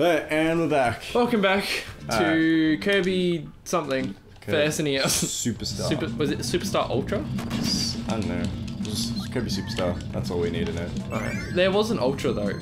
Hey, and we're back. Welcome back uh, to Kirby something for Kirby. SNES. Super Star. Super, was it Super Star Ultra? I don't know. Just Kirby Super Star. That's all we need to know. Alright. There was an Ultra though.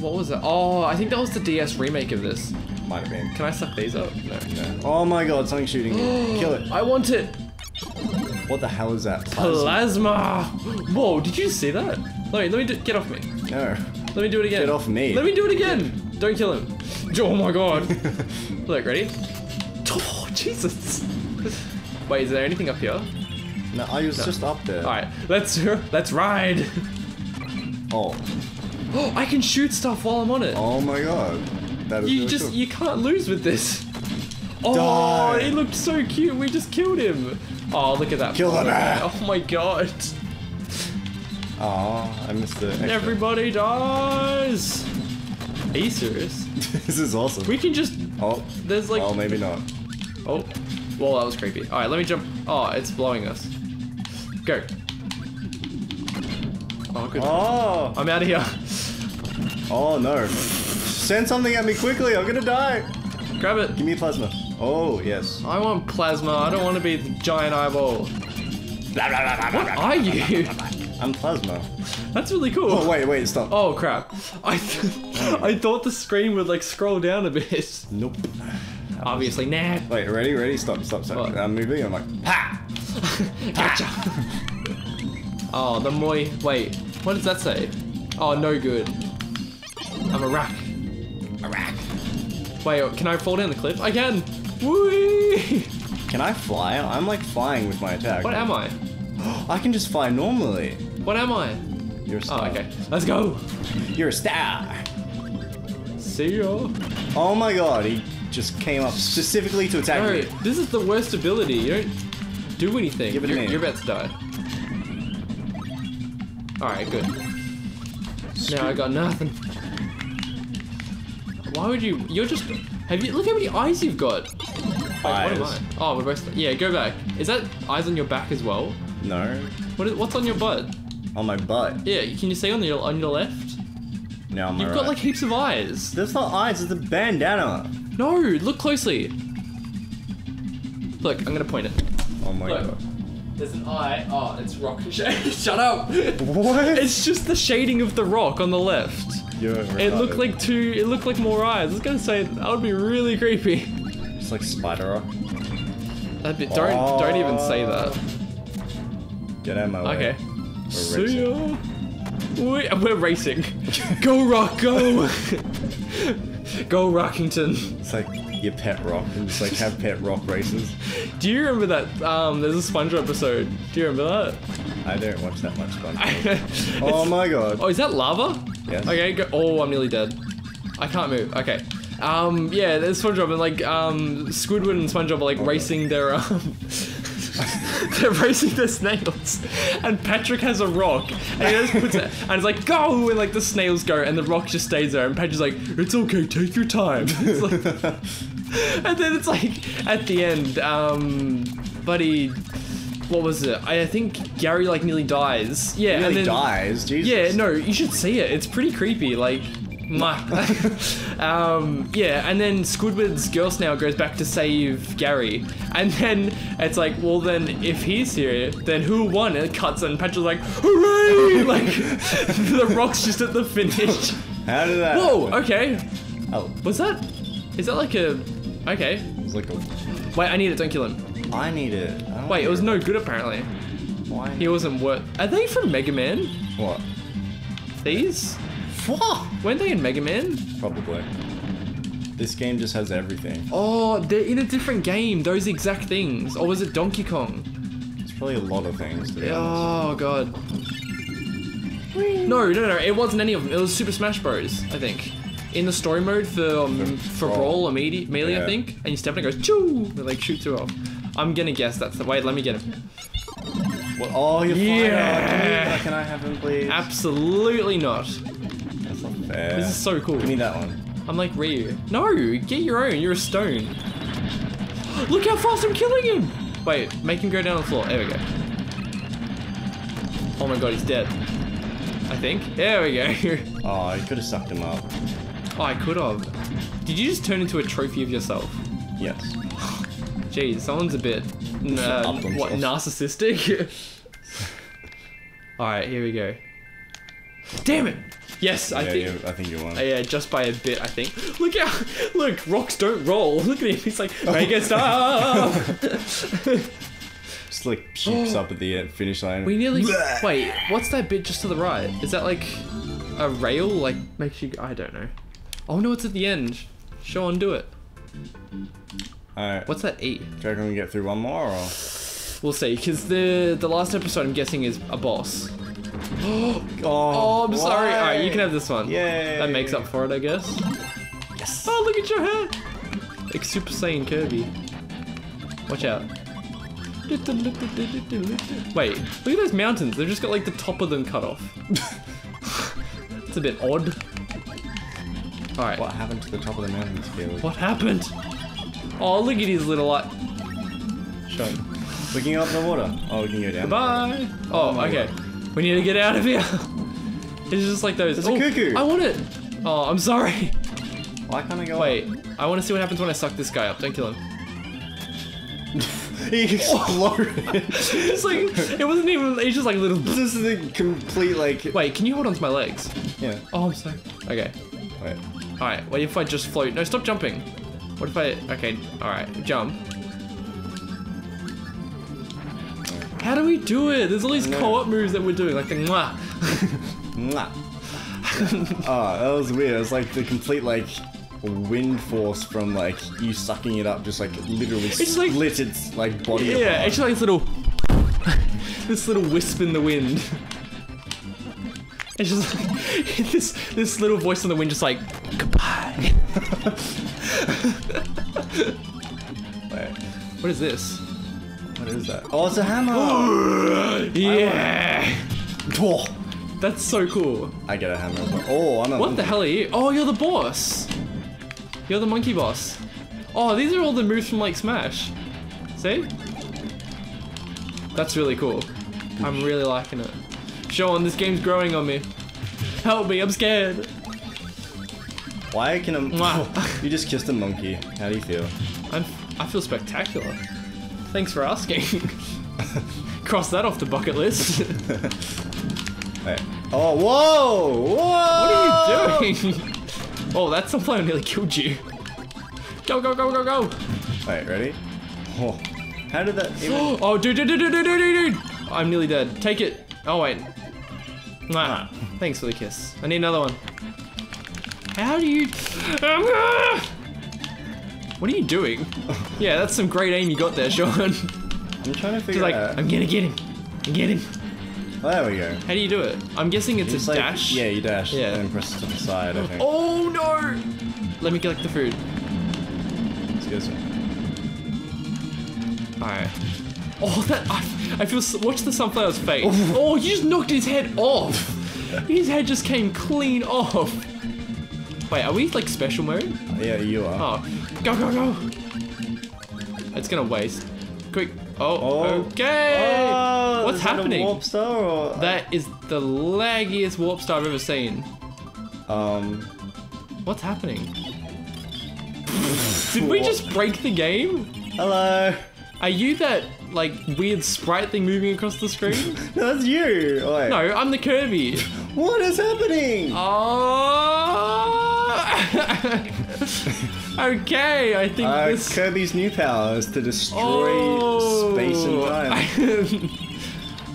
What was it? Oh, I think that was the DS remake of this. Might have been. Can I suck these up? No. No. Oh my god, something's shooting. Kill it. I want it. What the hell is that? Plasma? Plasma. Whoa, did you see that? Wait, let me do, get off me. No. Let me do it again. Get off me. Let me do it again. Don't kill him. Oh my god. Look, ready? Oh, Jesus. Wait, is there anything up here? No, I was just up there. Alright, let's let's ride. Oh. Oh, I can shoot stuff while I'm on it. Oh my god. That is you really just cool. you can't lose with this. Oh, Die. he looked so cute. We just killed him. Oh, look at that. Kill him. Oh my god. Aw, I missed the extra. Everybody dies. Are you serious? this is awesome. We can just. Oh. There's like. oh, maybe not. Oh. Well, that was creepy. All right, let me jump. Oh, it's blowing us. Go. Oh, good. Oh. I'm out of here. Oh no. Send something at me quickly. I'm gonna die. Grab it. Give me plasma. Oh, yes. I want plasma. I don't want to be the giant eyeball. What are you? I'm plasma. That's really cool. Oh, wait, wait, stop. Oh crap! I th I thought the screen would like scroll down a bit. Nope. Obviously, nah. Wait, ready, ready? Stop, stop, stop. What? I'm moving. I'm like, ha! Gotcha. oh, the moi. Wait, what does that say? Oh, no good. I'm a rack. A rack. Wait, can I fall down the cliff? I can. Whee! Can I fly? I'm like flying with my attack. What am I? I can just fly normally. What am I? You're a Oh, star. okay. Let's go. You're a star. See ya. Oh my god, he just came up specifically to attack No, me. this is the worst ability. You don't do anything. Give it a you're, name. you're about to die. Alright, good. Now I got nothing. Why would you? You're just. Have you? Look how many eyes you've got. Wait, what am I? Eyes. Oh, we're both. Yeah, go back. Is that eyes on your back as well? No. What is, what's on your butt? On my butt. Yeah, can you see on your on your left? No, on my You've right. got like heaps of eyes. That's not eyes, it's a bandana. No, look closely. Look, I'm gonna point it. Oh my Look. god. There's an eye. Oh, it's rock shade. Shut up. What? It's just the shading of the rock on the left. It looked like two. It looked like more eyes. I was gonna say that would be really creepy. It's like spider rock. That'd be, don't don't even say that. Get out of my way. Okay. We're See ya. We, we're racing. go rock, go. go Rockington. It's like your pet rock and just like have pet rock races. Do you remember that? Um, there's a SpongeBob episode. Do you remember that? I don't watch that much that? oh my god. Oh, is that lava? Okay, go. Oh, I'm nearly dead. I can't move. Okay. Um, yeah, there's SpongeBob and like um, Squidward and SpongeBob are like racing their um, they're racing their snails, and Patrick has a rock, and he just puts it, and it's like go, and like the snails go, and the rock just stays there, and Patrick's like, it's okay, take your time. It's like, and then it's like at the end, um, Buddy, what was it? I, I think Gary like nearly dies. Yeah, He and then, dies, Jesus. yeah, no, you should see it. It's pretty creepy. Like, my, um, yeah, and then Squidward's girl snail goes back to save Gary, and then it's like, well, then if he's here, then who won? And it cuts, and Patrick's like, hooray! Like, the rock's just at the finish. How did that? Whoa, happen? okay. Oh, Was that? Is that like a? Okay. it's like a. Wait, I need it. Don't kill him. I need it. Wait, it was no good apparently. Why? He wasn't worth. Are they from Mega Man? What? These? What? Weren't they in Mega Man? Probably. This game just has everything. Oh, they're in a different game. Those exact things. Or was it Donkey Kong? It's probably a lot of things. To be honest. Oh god. No, no, no. It wasn't any of them. It was Super Smash Bros. I think. In the story mode for um, for Brawl. Brawl or Melee, Melee I think, and you step in, it goes choo, it like shoots you off. I'm gonna guess that's the wait. Let me get him. What? Oh, you're Yeah. Can, you, can I have him, please? Absolutely not. That's not fair. This is so cool. Give me that one. I'm like Ryu. No, get your own. You're a stone. Look how fast I'm killing him. Wait, make him go down on the floor. There we go. Oh my god, he's dead. I think. There we go. Oh, you could have sucked him up. oh, I could have. Did you just turn into a trophy of yourself? Yes. Jeez, someone's a bit uh, what narcissistic. All right, here we go. Damn it! Yes, I think. yeah, I think you won. Uh, yeah, just by a bit, I think. Look out! Look, rocks don't roll. Look at him. He's like, make it stop. Just like peeps up at the uh, finish line. we nearly. Wait, what's that bit just to the right? Is that like a rail? Like makes you? I don't know. Oh no, it's at the end. Show on, do it. Alright. What's that E? Do you reckon we get through one more or? We'll see, because the the last episode I'm guessing is a boss. Oh, Oh, I'm sorry. Alright, you can have this one. Yeah. That makes up for it, I guess. Yes. Oh, look at your hair! Like Super Saiyan Kirby. Watch out. Wait, look at those mountains. They've just got like the top of them cut off. it's a bit odd. Alright. What happened to the top of the mountains, scale? What happened? Oh, look at his little eye. Show him. Can go up the water. Oh, we can go down. Bye. Oh, my okay. We need to get out of here. It's just like those. A oh, cuckoo. I want it. Oh, I'm sorry. Why can't I go Wait, I want to see what happens when I suck this guy up. Don't kill him. up? he exploded. It's like it wasn't even. It's just like little. this is a complete like. Wait, can you hold on to my legs? Yeah. Oh, I'm sorry. Okay. Wait. All right. What if I just float? No, stop jumping. What if I? Okay. All right. Jump. How do we do it? There's all these co-op moves that we're doing, like the mwah. Mwah. oh, that was weird. It was like the complete like wind force from like you sucking it up, just like literally It's like- split its like body Yeah, apart. it's like this little, this little wisp in the wind. It's just like, this this little voice in the wind, just like goodbye. Wait, What is this? what is that? Oh, it's a hammer. Yeah, oh, that's so cool. I get a hammer. as well. Oh, I'm a What the hell are you? Oh, you're the boss. You're the monkey boss. Oh, these are all the moves from like Smash. See? That's really cool. I'm really liking it. Sean, this game's growing on me. Help me, I'm scared. Why can a Mwah. you just kissed a monkey? How do you feel? I'm, I feel spectacular. Thanks for asking. Cross that off the bucket list. Wait. Oh, whoa! Whoa! what are you doing? oh, that sunflower nearly killed you. Go, go, go, go, go. Wait, ready? Oh, how did that even? Oh, dude, dude, dude, dude, dude, dude, dude. I'm nearly dead. Take it. Oh, wait. Nah. Thanks for the kiss. I need another one. How do you... Um, ah! What are you doing? Yeah, that's some great aim you got there, Sean. I'm trying to figure like, out. I'm gonna get him. I'm him. There we go. How do you do it? I'm guessing it's Just a like- dash. Yeah, you dash. Yeah. And then press to the side. I think. Oh no! Let me collect the food. Excuse me. Alright. Oh, that. I, I feel. Watch the sunflower's face. Oh, you just knocked his head off. his head just came clean off. Wait, are we like special mode? Yeah, you are. Oh, go, go, go. It's gonna waste. Quick. Oh, okay. Oh, What's is that a happening? warp star or That is the laggiest warp star I've ever seen. um? What's happening? Did we just break the game? Hello. Are you that like weird sprite thing moving across the screen? No, that's you. Oh, wait. no, I'm the Kirby. What is happening? Oh. okay, I think Uh, this. Kirby's new power is to destroy Oh. space and time.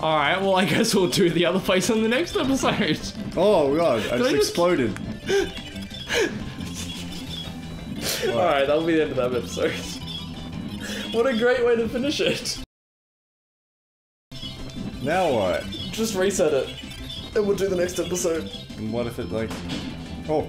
All right, well, I guess we'll do the other place on the next episode. Oh god, I just I just- exploded. All right, that'll be the end of that episode. What a great way to finish it. Now what? Just reset it, and we'll do the next episode. And what if it like? Oh.